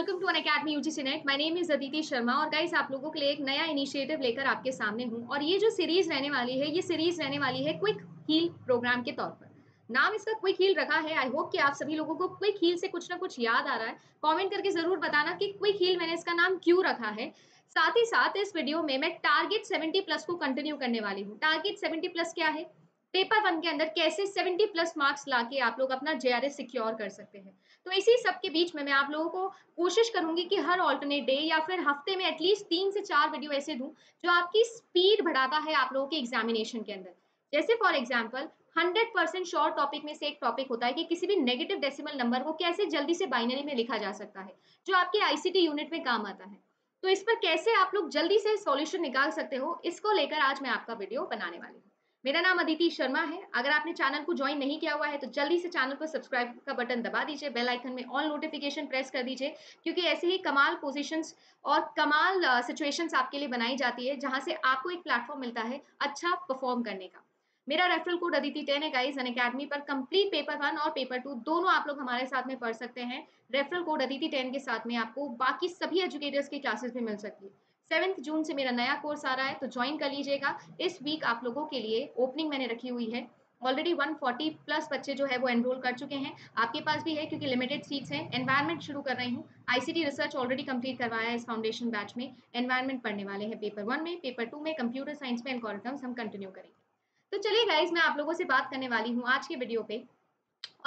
Welcome to Unacademy UGC NET my name is Aditi Sharma और guys आप लोगों के लिए एक नया इनिशिएटिव लेकर आपके सामने हूँ। और ये जो सीरीज़ रहने वाली है, ये सीरीज़ रहने वाली है क्विक हील प्रोग्राम के तौर पर। नाम इसका क्विक हील रखा है। आई होप कि आप सभी लोगों को क्विक हील से कुछ ना कुछ याद आ रहा है। कमेंट करके ज़रूर बताना कि क्विक हील मैंने इसका नाम क्यों रखा है। साथ ही साथ इस वीडियो में मैं टारगेट 70 प्लस को कंटिन्यू करने वाली हूँ। टारगेट 70 प्लस क्या है? पेपर वन के अंदर कैसे 70 प्लस मार्क्स लाके आप लोग अपना जे सिक्योर कर सकते हैं। तो इसी सब के बीच में मैं आप लोगों को कोशिश करूँगी कि हर ऑल्टरनेट डे या फिर हफ़्ते में एटलीस्ट तीन से चार वीडियो ऐसे दूँ, जो आपकी स्पीड बढ़ाता है आप लोगों के एग्जामिनेशन के अंदर। जैसे for example hundred percent short topic में से एक टॉपिक होता है कि किसी भी नेगेटिव डेसिमल नंबर को कैसे जल्दी से बाइनरी में लिखा जा सकता है, जो आपके आईसीटी यूनिट में काम आता है। तो इस पर कैसे आप लोग जल्दी से सॉल्यूशन निकाल सकते हो, इसको लेकर आज मैं आपका वीडियो बनाने वाली हूँ। मेरा नाम अदिति शर्मा है। अगर आपने चैनल को ज्वाइन नहीं किया हुआ है तो जल्दी से चैनल को सब्सक्राइब का बटन दबा दीजिए बेल आइकन में ऑल नोटिफिकेशन प्रेस कर दीजिए, क्योंकि ऐसे ही कमाल पोजीशंस और कमाल सिचुएशंस आपके लिए बनाई जाती है, जहाँ से आपको एक प्लेटफॉर्म मिलता है अच्छा परफॉर्म करने का। मेरा रेफरल कोड अदिति टेन है अन अकेडमी पर कंप्लीट पेपर वन और पेपर टू दोनों आप लोग हमारे साथ में पढ़ सकते हैं। रेफरल कोड अदिति टेन के साथ में आपको बाकी सभी एजुकेटर्स की क्लासेस भी मिल सकती है। सेवेंथ जून से मेरा नया कोर्स आ रहा है तो ज्वाइन कर लीजिएगा। इस वीक आप लोगों के लिए ओपनिंग मैंने रखी हुई है। ऑलरेडी 140 प्लस बच्चे जो है वो एनरोल कर चुके हैं। आपके पास भी है क्योंकि लिमिटेड सीट्स हैं। एनवायरनमेंट शुरू कर रही हूँ। आईसीटी रिसर्च ऑलरेडी कंप्लीट करवाया है इस फाउंडेशन बैच में। एनवायरनमेंट पढ़ने वाले हैं पेपर वन में पेपर टू में कंप्यूटर साइंस में एल्गोरिथम्स हम कंटिन्यू करेंगे। तो चलिए गाइज़ मैं आप लोगों से बात करने वाली हूँ आज के वीडियो पे।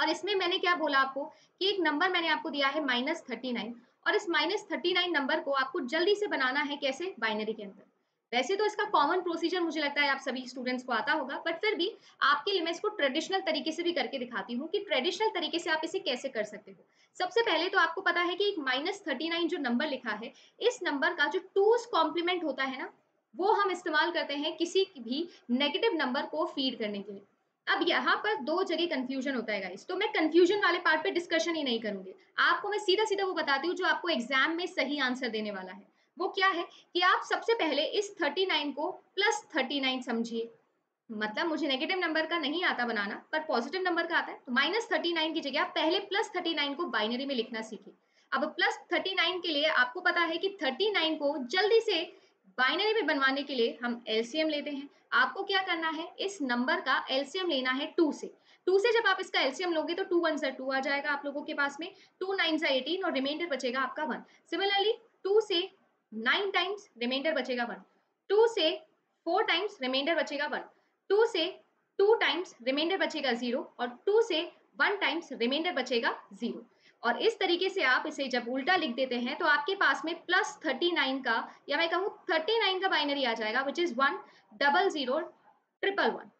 और इसमें मैंने क्या बोला आपको कि एक नंबर मैंने आपको दिया है माइनस थर्टी नाइन और इस माइनस थर्टी नाइन नंबर को आपको जल्दी से बनाना है कैसे? बाइनरी के अंदर। वैसे तो इसका कॉमन प्रोसीजर मुझे लगता है आप सभी स्टूडेंट्स को आता होगा बट फिर भी आपके लिए मैं इसको ट्रेडिशनल तरीके से भी करके दिखाती हूँ कि ट्रेडिशनल तरीके से आप इसे कैसे कर सकते हो। सबसे पहले तो आपको पता है कि एक माइनस थर्टी नाइन जो नंबर लिखा है, इस नंबर का जो टूज कॉम्प्लीमेंट होता है ना, वो हम इस्तेमाल करते हैं किसी भी नेगेटिव नंबर को फ़ीड करने के लिए। अब यहाँ पर दो जगह कंफ्यूजन होता है गाइस तो मैं कंफ्यूजन वाले पार्ट पे डिस्कशन ही नहीं करूँगी. आपको मैं सीधा सीधा वो बताती हूँ जो आपको एग्ज़ाम में सही आंसर देने वाला है. वो क्या है कि आप सबसे पहले इस 39 को प्लस 39 समझिए. मतलब मुझे नेगेटिव नंबर का नहीं आता बनाना, पर पॉजिटिव नंबर का आता है तो माइनस थर्टी नाइन की जगह आप पहले प्लस थर्टी नाइन को बाइनरी में लिखना सीखिए. अब प्लस थर्टी नाइन के लिए आपको पता है कि थर्टी नाइन को जल्दी से बाइनरी में बनवाने के लिए हम एलसीएम लेते हैं। आपको क्या करना है? इस नंबर का एलसीएम लेना है टू से। टू से जब आप इसका एलसीएम लोगे तो टू वन सा टू आ जाएगा आप लोगों के पास में। टू नाइन सा एटीन और रिमाइंडर बचेगा आपका वन। सिमिलरली, टू से नाइन टाइम्स रिमाइंडर बचेगा वन। टू से फोर टाइम्स रिमाइंडर बचेगा वन। टू से टू टाइम्स रिमाइंडर बचेगा ज़ीरो और टू से वन टाइम्स रिमाइंडर बचेगा ज़ीरो। और इस तरीके से आप इसे जब उल्टा लिख देते हैं तो आपके पास में प्लस थर्टी नाइन का, या मैं कहूँ थर्टी नाइन का बाइनरी आ जाएगा which is one double zero triple one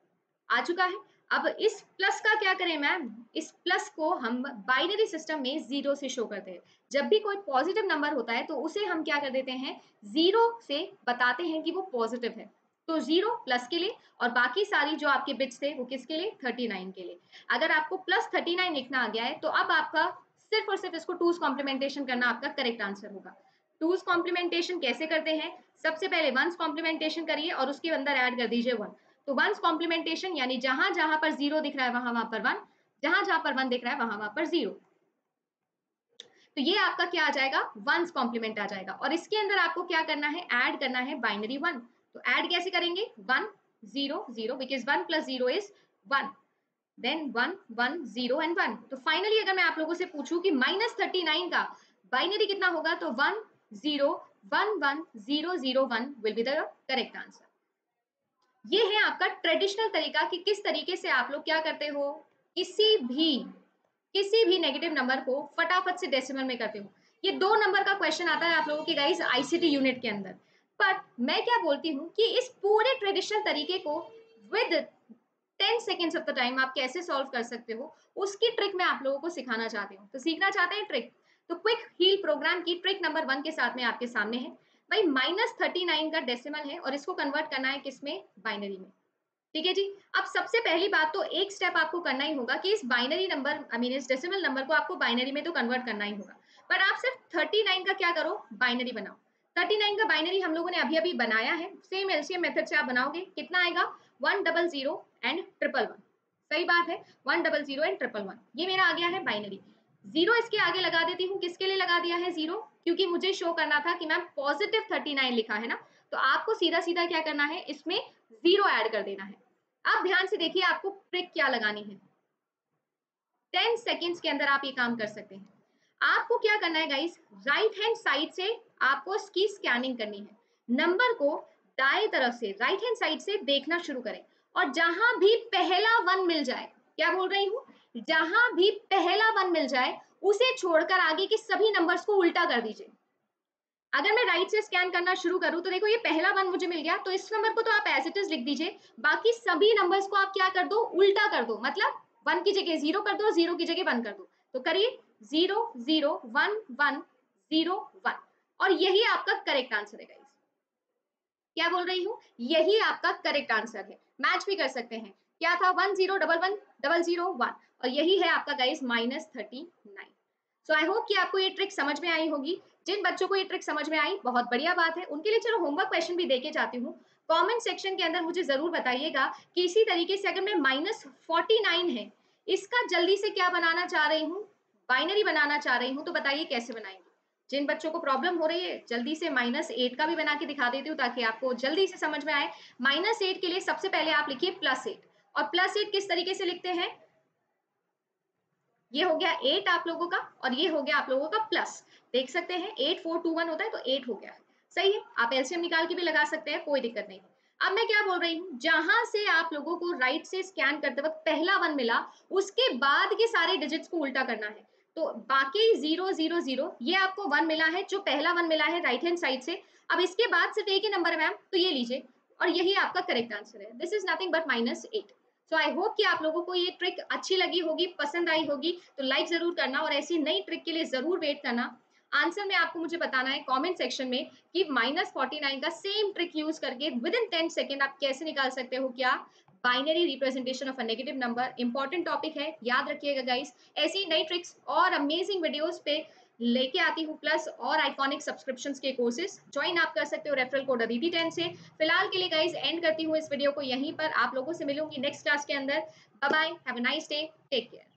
आ चुका है। अब इस प्लस का क्या करें मैम इस प्लस को हम बाइनरी सिस्टम में ज़ीरो से शो करते हैं। जब भी कोई पॉजिटिव नंबर होता है तो उसे हम क्या कर देते हैं? ज़ीरो से बताते हैं कि वो पॉजिटिव है। तो ज़ीरो प्लस के लिए, और बाकी सारी जो आपके बिट्स थे, वो किसके लिए? थर्टी नाइन के लिए। अगर आपको प्लस थर्टी नाइन लिखना आ गया है तो अब आपका सिर्फ़ और सिर्फ़ इसको टूज कॉम्प्लीमेंटेशन करना आपका करेक्ट आंसर होगा। टूज कॉम्प्लीमेंटेशन कैसे करते हैं? सबसे पहले वंस कॉम्प्लीमेंटेशन करिए और उसके अंदर ऐड कर दीजिए वन तो वंस कॉम्प्लीमेंटेशन यानी जहाँ जहाँ पर ज़ीरो दिख रहा है, वहाँ वहाँ पर वन जहाँ जहाँ पर वन दिख रहा है, वहाँ वहाँ पर ज़ीरो तो ये आपका क्या आ जाएगा? वंस कॉम्प्लीमेंट आ जाएगा। और इसके अंदर आपको क्या करना है? ऐड करना है बाइनरी वन तो ऐड कैसे करेंगे? One zero zero because one plus zero is one then one one zero and one तो फाइनली अगर मैं आप लोगों से पूछूँ कि माइनस थर्टी नाइन का बाइनरी कितना होगा तो one zero one one zero zero one will be the correct answer ये है आपका ट्रेडिशनल तरीका कि किस तरीके से आप लोग क्या करते हो? किसी भी किसी भी नेगेटिव नंबर को फटाफट से डेसिमल में करते हो। ये दो नंबर का क्वेश्चन आता है आप लोगों की गाइस आईसीटी यूनिट के अंदर। बट मैं क्या बोलती हूँ कि इस पूरे ट्रेडिशनल तरीके को with ten seconds of the time आप कैसे सॉल्व कर सकते हो, उसकी ट्रिक मैं आप लोगों को सिखाना चाहती हूँ। तो सीखना चाहते हैं ट्रिक तो क्विक हील प्रोग्राम की ट्रिक नंबर वन के साथ में आपके सामने है। भाई माइनस थर्टी नाइन का डेसिमल है और इसको कन्वर्ट करना है किसमें? बाइनरी में। ठीक है जी? अब सबसे पहली बात तो एक स्टेप आपको करना ही होगा कि इस बाइनरी नंबर आई मीन इस डेसिमल नंबर को आपको बाइनरी में तो कन्वर्ट करना ही होगा। पर आप सिर्फ़ थर्टी नाइन का क्या करो? बाइनरी बनाओ। थर्टी नाइन का बाइनरी हम लोगों ने अभी अभी बनाया है। सेम एलसीएम मेथड से आप बनाओगे। कितना आएगा? One double zero and triple one सही बात है? One double zero and triple one ये मेरा आ गया है बाइनरी ज़ीरो इसके आगे लगा देती हूँ। किसके लिए लगा दिया है ज़ीरो क्योंकि मुझे शो करना था कि मैम पॉजिटिव थर्टी नाइन लिखा है ना? तो आपको सीधा सीधा क्या करना है? इसमें ज़ीरो ऐड कर देना है। अब ध्यान से देखिए आपको ट्रिक क्या लगानी है। टेन सेकेंड्स के अंदर आप ये काम कर सकते हैं। आपको क्या करना है गाइस राइट हैंड साइड से आपको इसकी स्कैनिंग करनी है। नंबर को दाएँ तरफ़ से राइट हैंड साइड से देखना शुरू करें। और जहाँ भी पहला वन मिल जाए, क्या बोल रही हूँ? जहाँ भी पहला वन मिल जाए, उसे छोड़कर आगे के सभी नंबर्स को उल्टा कर दीजिए। अगर मैं राइट से स्कैन करना शुरू करूँ तो देखो ये पहला वन मुझे मिल गया तो इस नंबर को तो आप एज इट इज़ लिख दीजिए। बाकी सभी नंबर्स को आप क्या कर दो? उल्टा कर दो मतलब वन की जगह ज़ीरो कर दो ज़ीरो की जगह वन कर दो। तो करिए zero zero one one zero one और यही आपका करेक्ट आंसर है क्या बोल रही हूँ? यही आपका करेक्ट आंसर है। मैच भी कर सकते हैं। क्या था? One zero double one, double zero one. और यही है आपका guys minus thirty nine so I hope कि आपको ये ट्रिक समझ में आई होगी। जिन बच्चों को ये ट्रिक समझ में आई, बहुत बढ़िया बात है। उनके लिए चलो होमवर्क क्वेश्चन भी देके जाती हूँ। कमेंट सेक्शन के अंदर मुझे ज़रूर बताइएगा कि इसी तरीके से अगर मैं माइनस फोर्टी नाइन है, इसका जल्दी से क्या बनाना चाह रही हूँ? बाइनरी बनाना चाह रही हूँ तो बताइए कैसे बनाएँगे? जिन बच्चों को प्रॉब्लम हो रही है, जल्दी से माइनस एट का भी बना के दिखा देती हूँ ताकि आपको जल्दी से समझ में आए। माइनस एट के लिए सबसे पहले आप लिखिए प्लस एट और प्लस एट किस तरीके से लिखते हैं? ये हो गया एट आप लोगों का और ये हो गया आप लोगों का प्लस देख सकते हैं एट फोर टू वन होता है तो एट हो गया सही है, आप एलसीएम निकाल के भी लगा सकते हैं, कोई दिक्कत नहीं। अब मैं क्या बोल रही हूँ, जहाँ से आप लोगों को राइट से स्कैन करते वक्त पहला वन मिला, उसके बाद के सारे डिजिट्स को उल्टा करना है। तो बाकी ज़ीरो ज़ीरो ज़ीरो ये आपको वन मिला है, जो पहला वन मिला है राइट हैंड साइड से। अब इसके बाद सिर्फ़ एक ही नंबर मैम तो ये लीजिए, और यही आपका करेक्ट आंसर है। This is nothing but minus eight so I hope कि आप लोगों को ये ट्रिक अच्छी लगी होगी, पसंद आई होगी तो लाइक ज़रूर करना, और ऐसी नई ट्रिक के लिए ज़रूर वेट करना। आंसर में आपको मुझे बताना है कमेंट सेक्शन में कि माइनस फोर्टी नाइन का सेम ट्रिक यूज़ करके विद इन टेन सेकेंड आप कैसे निकाल सकते हो क्या? Binary representation of a negative number important topic है, याद रखिएगा गाइस ऐसी नई ट्रिक्स और अमेजिंग वीडियोस पे लेके आती हूँ प्लस और आइकॉनिक सब्सक्रिप्शंस के कोर्सेज ज्वाइन आप कर सकते हो रेफरल कोड अदिति टेन से. फ़िलहाल के लिए गाइस एंड करती हूँ इस वीडियो को यहीं पर. आप लोगों से मिलूँगी नेक्स्ट क्लास के अंदर. Bye have a nice day take care